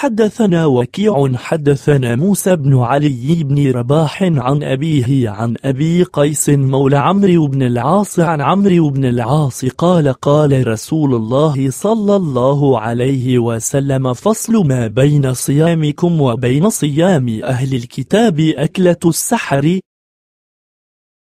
حدثنا وكيع حدثنا موسى بن علي بن رباح عن أبيه عن أبي قيس مولى عمرو بن العاص عن عمرو بن العاص قال قال رسول الله صلى الله عليه وسلم فصل ما بين صيامكم وبين صيام أهل الكتاب أكلة السحر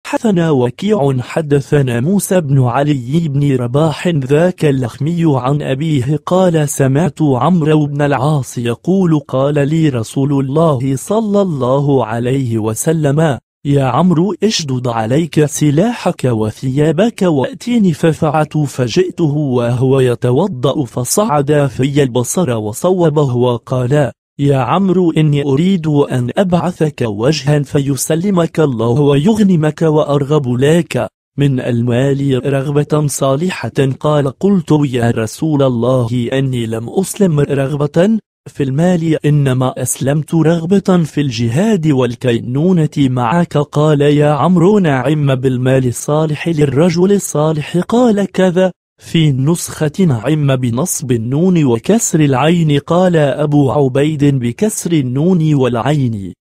حدثنا وكيع حدثنا موسى بن علي بن رباح ذاك اللخمي عن أبيه قال سمعت عمرو بن العاص يقول قال لي رسول الله صلى الله عليه وسلم يا عمرو اشدد عليك سلاحك وثيابك وأتيني ففعت فجئته وهو يتوضأ فصعد في البصر وصوبه وقال يا عمرو إني أريد أن أبعثك وجها فيسلمك الله ويغنمك وأرغب لك. من المال رغبة صالحة. قال قلت يا رسول الله أني لم أسلم رغبة في المال إنما أسلمت رغبة في الجهاد والكينونة معك. قال يا عمرو نعم بالمال الصالح للرجل الصالح. قال كذا. في نسخة نعم بنصب النون وكسر العين قال أبو عبيد بكسر النون والعين.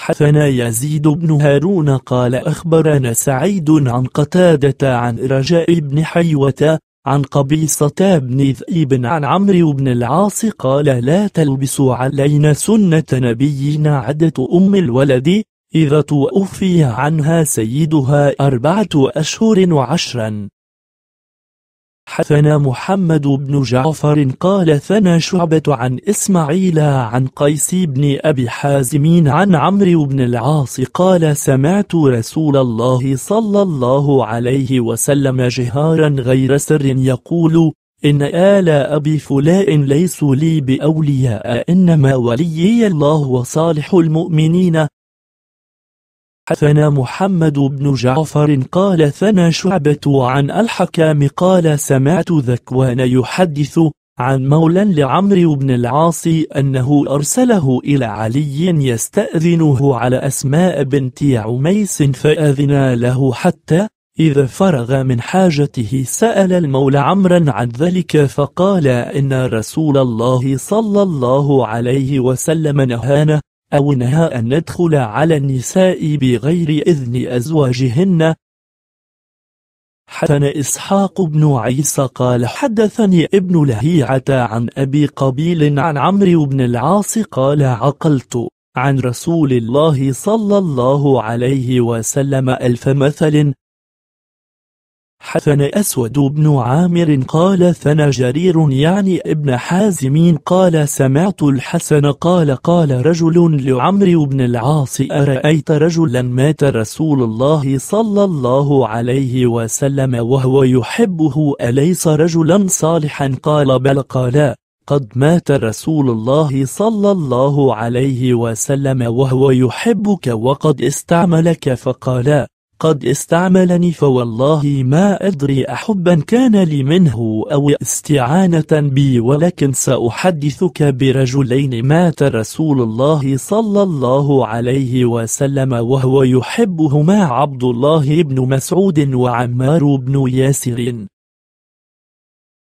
حثنا يزيد بن هارون قال أخبرنا سعيد عن قتادة عن رجاء بن حيوة عن قبيصة بن ذئب عن عمرو بن العاص قال لا تلبسوا علينا سنة نبينا عدة أم الولد إذا توفي عنها سيدها أربعة أشهر وعشرا. حثنا محمد بن جعفر قال ثنى شعبة عن إسماعيل عن قيس بن أبي حازمين عن عمرو بن العاص قال سمعت رسول الله صلى الله عليه وسلم جهارا غير سر يقول إن آل أبي فلاء ليسوا لي بأولياء إنما وليي الله وصالح المؤمنين. حثنا محمد بن جعفر قال ثنى شعبة عن الحكام قال سمعت ذكوان يحدث عن مولى لعمرو بن العاص أنه أرسله إلى علي يستأذنه على أسماء بنت عميس فأذنا له حتى إذا فرغ من حاجته سأل المولى عمرا عن ذلك فقال إن رسول الله صلى الله عليه وسلم نهانا أو نهى أن ندخل على النساء بغير إذن أزواجهن. حسن إسحاق بن عيسى قال حدثني ابن لهيعة عن أبي قبيل عن عمرو بن العاص قال عقلت عن رسول الله صلى الله عليه وسلم ألف مثل حسن أسود بن عامر قال ثنى جرير يعني ابن حازمين قال سمعت الحسن قال قال رجل لعمر بن العاص أرأيت رجلا مات رسول الله صلى الله عليه وسلم وهو يحبه أليس رجلا صالحا قال بل قال قد مات رسول الله صلى الله عليه وسلم وهو يحبك وقد استعملك فقال قد استعملني فوالله ما أدري أحبا كان لي منه أو استعانة بي ولكن سأحدثك برجلين مات رسول الله صلى الله عليه وسلم وهو يحبهما عبد الله بن مسعود وعمار بن ياسر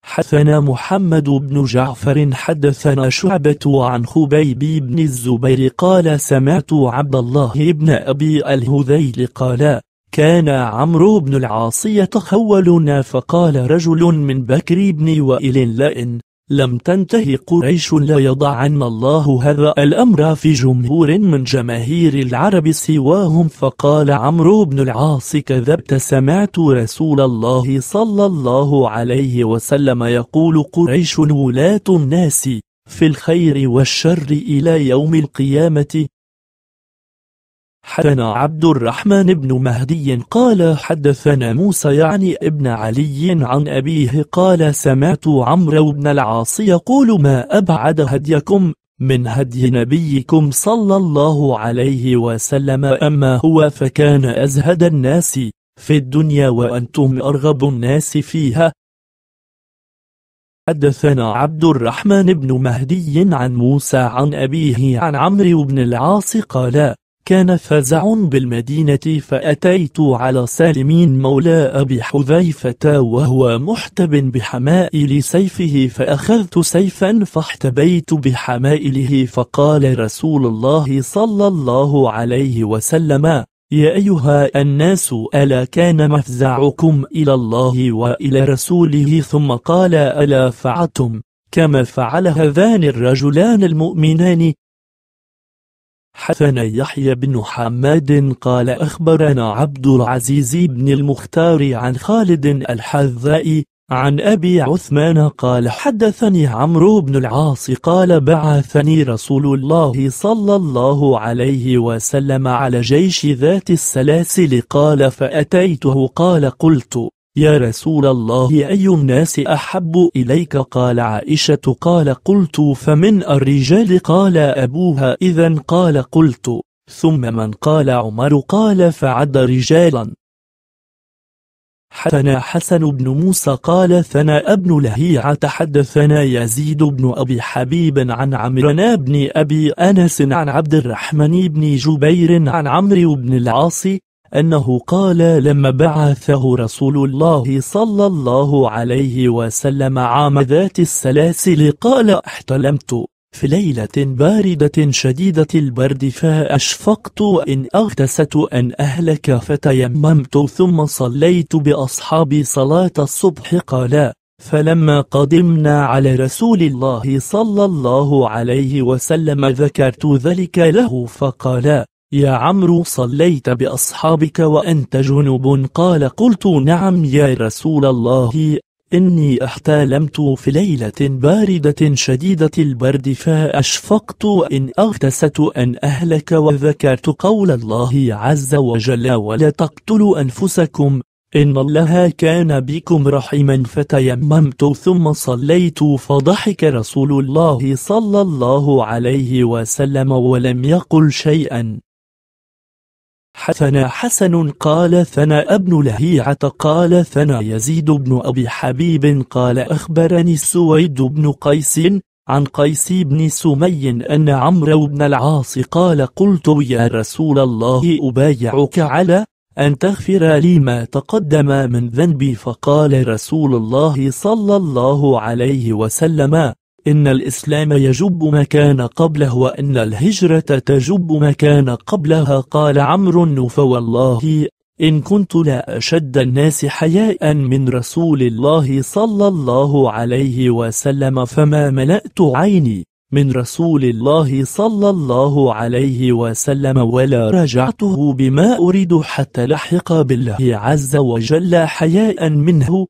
حثنا محمد بن جعفر حدثنا شعبة عن خبيب بن الزبير قال سمعت عبد الله بن أبي الهذيل قال كان عمرو بن العاص يتخولنا فقال رجل من بكر بن وائل لئن لم تنتهي قريش لا يضعن الله هذا الأمر في جمهور من جماهير العرب سواهم فقال عمرو بن العاص كذبت سمعت رسول الله صلى الله عليه وسلم يقول قريش ولاة الناس في الخير والشر إلى يوم القيامة حدثنا عبد الرحمن بن مهدي قال حدثنا موسى يعني ابن علي عن أبيه قال سمعت عمرو بن العاص يقول ما أبعد هديكم من هدي نبيكم صلى الله عليه وسلم أما هو فكان أزهد الناس في الدنيا وأنتم أرغب الناس فيها. حدثنا عبد الرحمن بن مهدي عن موسى عن أبيه عن عمرو بن العاص قال كان فزع بالمدينة فأتيت على سالمين مولى أبي حذيفة وهو محتب بحمائل سيفه فأخذت سيفا فاحتبيت بحمائله فقال رسول الله صلى الله عليه وسلم يا أيها الناس ألا كان مفزعكم إلى الله وإلى رسوله ثم قال ألا فعتم كما فعل هذان الرجلان المؤمنان حسن يحيى بن حماد قال أخبرنا عبد العزيز بن المختار عن خالد الحذاء عن أبي عثمان قال حدثني عمرو بن العاص قال بعثني رسول الله صلى الله عليه وسلم على جيش ذات السلاسل قال فأتيته قال قلت يا رسول الله أي الناس أحب إليك؟ قال عائشة قال قلت فمن الرجال؟ قال أبوها إذا قال قلت. ثم من قال عمر؟ قال فعد رجالا. حدثنا حسن بن موسى قال ثنا ابن لهيعة حدثنا يزيد بن أبي حبيب عن عمرنا بن أبي أنس عن عبد الرحمن بن جبير عن عمرو بن العاص أنه قال لما بعثه رسول الله صلى الله عليه وسلم عام ذات السلاسل قال احتلمت في ليلة باردة شديدة البرد فأشفقت إن أغتست أن أهلك فتيممت ثم صليت بأصحابي صلاة الصبح قال فلما قدمنا على رسول الله صلى الله عليه وسلم ذكرت ذلك له فقال يا عمرو صليت بأصحابك وأنت جنوب قال قلت نعم يا رسول الله إني احتالمت في ليلة باردة شديدة البرد فأشفقت إن أغتست أن أهلك وذكرت قول الله عز وجل ولا تقتلوا أنفسكم. إن الله كان بكم رحيما فتيممت ثم صليت فضحك رسول الله صلى الله عليه وسلم ولم يقل شيئا. حسن حسن قال ثنا ابن لهيعة قال ثنا يزيد بن أبي حبيب قال أخبرني السويد بن قيس عن قيس بن سمي أن عمرو بن العاص قال قلت يا رسول الله أبايعك على أن تغفر لي ما تقدم من ذنبي فقال رسول الله صلى الله عليه وسلم إن الإسلام يجب ما كان قبله وإن الهجرة تجب ما كان قبلها قال عمرو فوالله إن كنت لا أشد الناس حياء من رسول الله صلى الله عليه وسلم فما ملأت عيني من رسول الله صلى الله عليه وسلم ولا رجعته بما أريد حتى لحق بالله عز وجل حياء منه.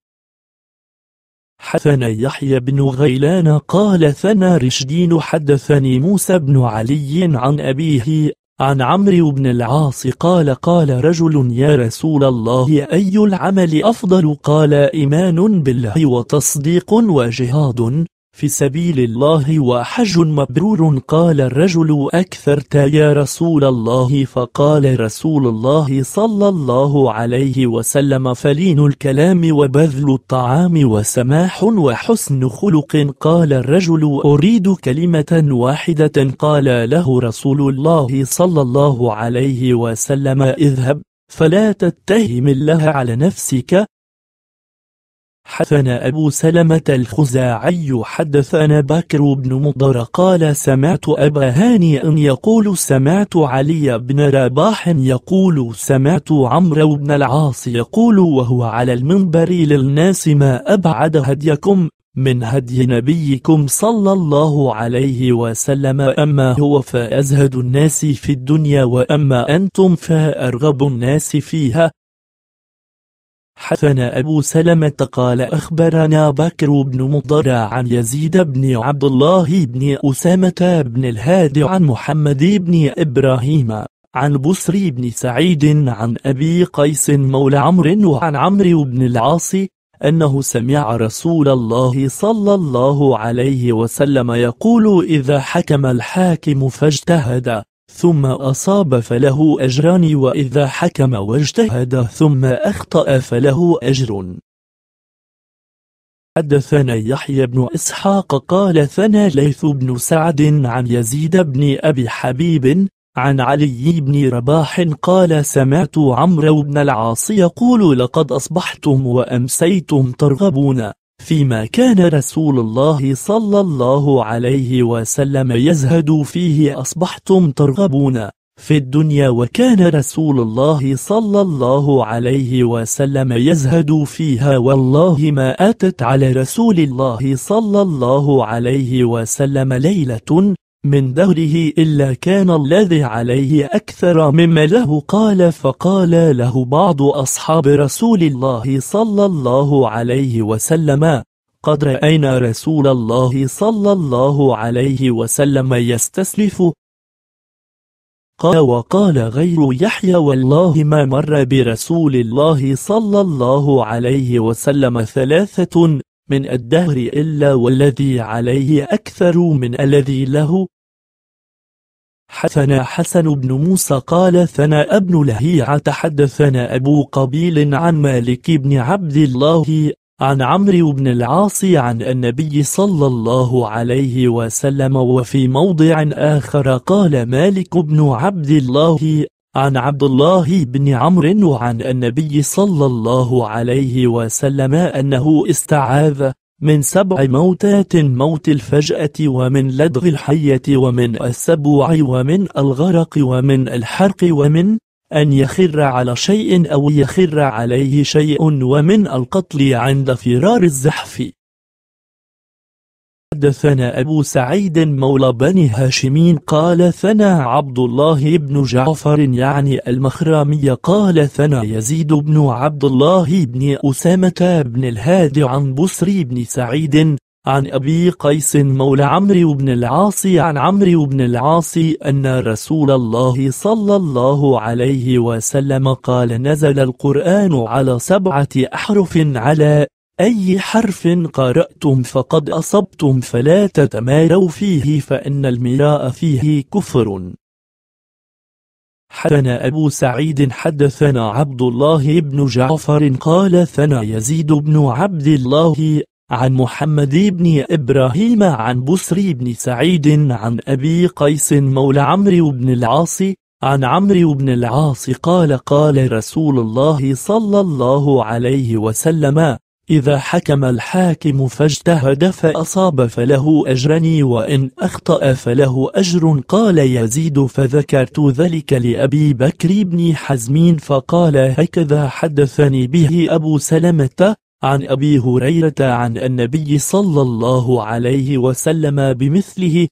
حدثنا يحيى بن غيلان قال ثنا رشدين حدثني موسى بن علي عن أبيه عن عمرو بن العاص قال قال رجل يا رسول الله أي العمل أفضل؟ قال إيمان بالله وتصديق وجهاد. في سبيل الله وحج مبرور. قال الرجل أكثرت يا رسول الله. فقال رسول الله صلى الله عليه وسلم فلين الكلام وبذل الطعام وسماح وحسن خلق. قال الرجل أريد كلمة واحدة. قال له رسول الله صلى الله عليه وسلم اذهب فلا تتهم الله على نفسك. حدثنا أبو سلمة الخزاعي حدثنا بكر بن مضر قال سمعت أبا هاني يقول سمعت علي بن رباح يقول سمعت عمرو بن العاص يقول وهو على المنبر للناس ما أبعد هديكم من هدي نبيكم صلى الله عليه وسلم أما هو فأزهد الناس في الدنيا وأما أنتم فأرغب الناس فيها. حفن أبو سلمة قال أخبرنا بكر بن مضر عن يزيد بن عبد الله بن أسامة بن الهادي عن محمد بن إبراهيم عن بصري بن سعيد عن أبي قيس مولى عمرو وعن عمرو بن العاص أنه سمع رسول الله صلى الله عليه وسلم يقول إذا حكم الحاكم فاجتهد ثم أصاب فله أجران وإذا حكم واجتهد ثم أخطأ فله أجر. حدثنا يحيى بن إسحاق قال ثنا ليث بن سعد عن يزيد بن أبي حبيب عن علي بن رباح قال سمعت عمرو بن العاص يقول لقد أصبحتم وأمسيتم ترغبون. فيما كان رسول الله صلى الله عليه وسلم يزهد فيه أصبحتم ترغبون في الدنيا وكان رسول الله صلى الله عليه وسلم يزهد فيها والله ما أتت على رسول الله صلى الله عليه وسلم ليلة من دهره إلا كان الذي عليه أكثر مما له قال فقال له بعض أصحاب رسول الله صلى الله عليه وسلم قد رأينا رسول الله صلى الله عليه وسلم يستسلف. قال وقال غير يحيى والله ما مر برسول الله صلى الله عليه وسلم ثلاثة من الدهر إلا والذي عليه أكثر من الذي له. حسن حسن بن موسى قال ثنا ابن لهيعة حدثنا أبو قبيل عن مالك بن عبد الله عن عمرو بن العاص عن النبي صلى الله عليه وسلم وفي موضع آخر قال مالك بن عبد الله عن عبد الله بن عمرو وعن النبي صلى الله عليه وسلم أنه استعاذ من سبع موتات موت الفجأة ومن لدغ الحية ومن السبوع ومن الغرق ومن الحرق ومن أن يخر على شيء أو يخر عليه شيء ومن القتل عند فرار الزحف. حدثنا أبو سعيد مولى بني هاشمين قال ثنا عبد الله بن جعفر يعني المخرامي قال ثنا يزيد بن عبد الله بن أسامة بن الهادي عن بسري بن سعيد عن أبي قيس مولى عمرو بن العاص عن عمرو بن العاص أن رسول الله صلى الله عليه وسلم قال نزل القرآن على سبعة أحرف على أي حرف قرأتم فقد أصبتم فلا تتماروا فيه فإن المراء فيه كفر. حدثنا أبو سعيد حدثنا عبد الله بن جعفر قال ثنا يزيد بن عبد الله عن محمد بن إبراهيم عن بسري بن سعيد عن أبي قيس مولى عمرو بن العاص عن عمرو بن العاص قال قال رسول الله صلى الله عليه وسلم إذا حكم الحاكم فاجتهد فأصاب فله أجرني وإن أخطأ فله أجر. قال يزيد فذكرت ذلك لأبي بكر بن حزمين فقال هكذا حدثني به أبو سلمة عن أبي هريرة عن النبي صلى الله عليه وسلم بمثله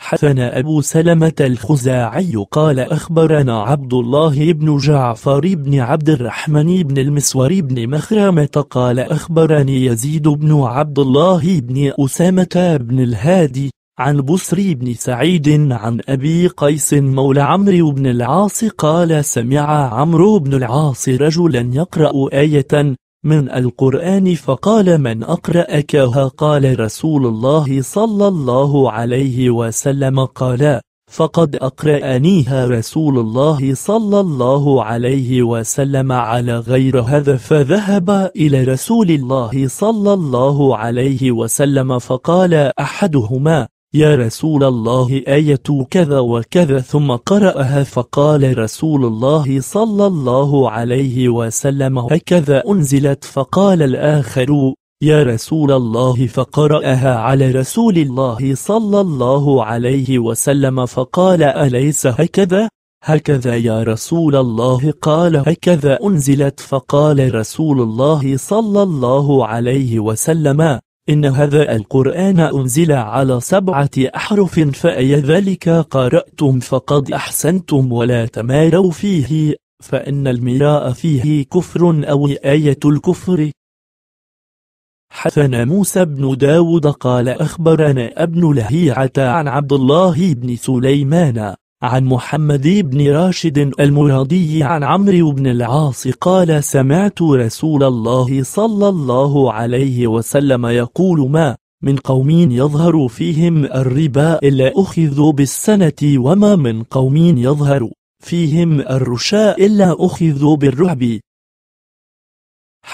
حسن أبو سلمة الخزاعي قال أخبرنا عبد الله بن جعفر بن عبد الرحمن بن المسور بن مخرمة قال أخبرني يزيد بن عبد الله بن أسامة بن الهادي عن بصري بن سعيد عن أبي قيس مولى عمرو بن العاص قال سمع عمرو بن العاص رجلا يقرأ آية من القرآن فقال من أقرأكها قال رسول الله صلى الله عليه وسلم. قال فقد أقرأنيها رسول الله صلى الله عليه وسلم على غير هذا. فذهب إلى رسول الله صلى الله عليه وسلم فقال أحدهما يا رسول الله آية كذا وكذا ثم قرأها فقال رسول الله صلى الله عليه وسلم هكذا أنزلت فقال الآخر يا رسول الله فقرأها على رسول الله صلى الله عليه وسلم فقال أليس هكذا؟ هكذا يا رسول الله قال هكذا أنزلت فقال رسول الله صلى الله عليه وسلم إن هذا القرآن أنزل على سبعة أحرف فأي ذلك قرأتم فقد أحسنتم ولا تماروا فيه فإن المراء فيه كفر أو آية الكفر. حسن موسى بن داود قال أخبرنا ابن لهيعة عن عبد الله بن سليمان. عن محمد بن راشد المرادي عن عمرو بن العاص قال سمعت رسول الله صلى الله عليه وسلم يقول ما من قوم يظهر فيهم الربا إلا أخذوا بالسنة وما من قوم يظهر فيهم الرشاء إلا أخذوا بالرعب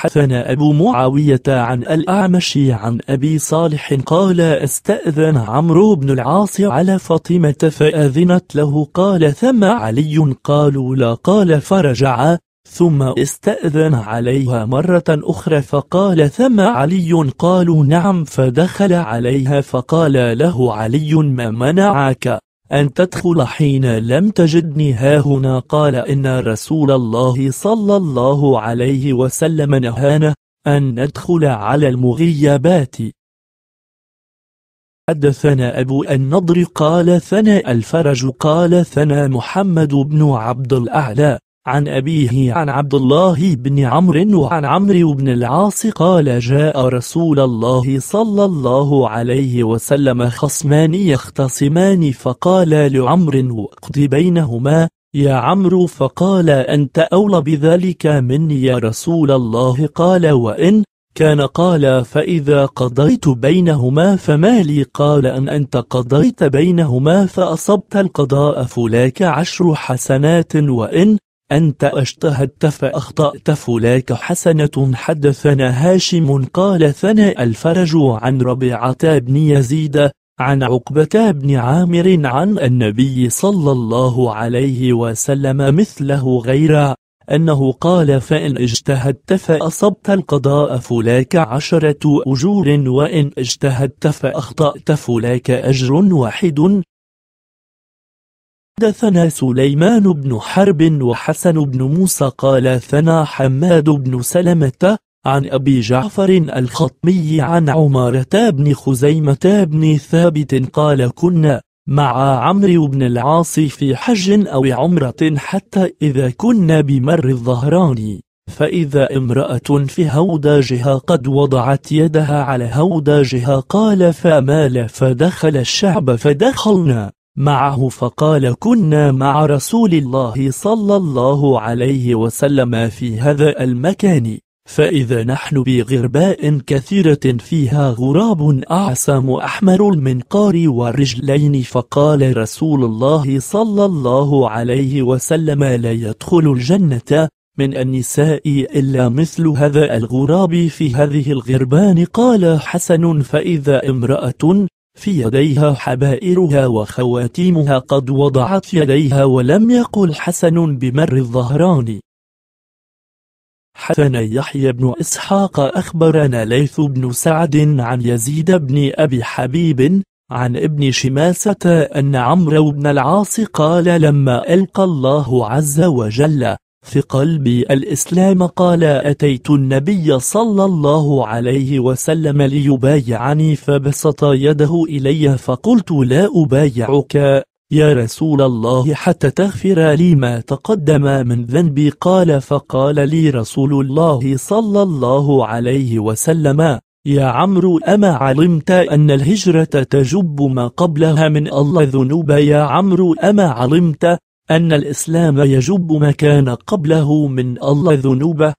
حدثنا أبو معاوية عن الأعمش عن أبي صالح قال استأذن عمرو بن العاص على فاطمة فأذنت له قال ثم علي قالوا لا قال فرجع ثم استأذن عليها مرة أخرى فقال ثم علي قالوا نعم فدخل عليها فقال له علي ما منعك أن تدخل حين لم تجدني هاهنا قال إن رسول الله صلى الله عليه وسلم نهانا أن ندخل على المغيبات. حدثنا أبو النضر قال ثنى الفرج قال ثنى محمد بن عبد الأعلى. عن أبيه عن عبد الله بن عمرو وعن عمرو بن العاص قال جاء رسول الله صلى الله عليه وسلم خصمان يختصمان فقال لعمر واقض بينهما يا عمرو فقال أنت أولى بذلك مني يا رسول الله قال وإن كان قال فإذا قضيت بينهما فما لي قال أن أنت قضيت بينهما فأصبت القضاء فلاك عشر حسنات وإن أنت اجتهدت فأخطأت فلاك حسنة حدثنا هاشم قال ثنى الفرج عن ربيعة بن يزيد عن عقبة بن عامر عن النبي صلى الله عليه وسلم مثله غير أنه قال فإن اجتهدت فأصبت القضاء فلاك عشرة أجور وإن اجتهدت فأخطأت فلاك أجر واحد حدثنا سليمان بن حرب وحسن بن موسى قال ثنا حماد بن سلمة عن أبي جعفر الخطمي عن عمارة بن خزيمة بن ثابت قال كنا مع عمرو بن العاص في حج أو عمرة حتى إذا كنا بمر الظهران فإذا امرأة في هوداجها قد وضعت يدها على هوداجها قال فمال فدخل الشعب فدخلنا. معه فقال كنا مع رسول الله صلى الله عليه وسلم في هذا المكان فإذا نحن بغرباء كثيرة فيها غراب أعسام أحمر المنقار والرجلين فقال رسول الله صلى الله عليه وسلم لا يدخل الجنة من النساء إلا مثل هذا الغراب في هذه الغربان قال حسن فإذا امرأة في يديها حبائرها وخواتيمها قد وضعت يديها ولم يقل حسن بمر الظهران. حسن يحيى بن إسحاق أخبرنا ليث بن سعد عن يزيد بن أبي حبيب عن ابن شماسة أن عمرو بن العاص قال لما ألقى الله عز وجل في قلبي الإسلام قال أتيت النبي صلى الله عليه وسلم ليبايعني فبسط يده إلي فقلت لا أبايعك يا رسول الله حتى تغفر لي ما تقدم من ذنبي. قال فقال لي رسول الله صلى الله عليه وسلم يا عمرو أما علمت أن الهجرة تجب ما قبلها من الله ذنوب؟ يا عمرو أما علمت أن الإسلام يجب ما كان قبله من الله ذنوبه